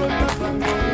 forevermore.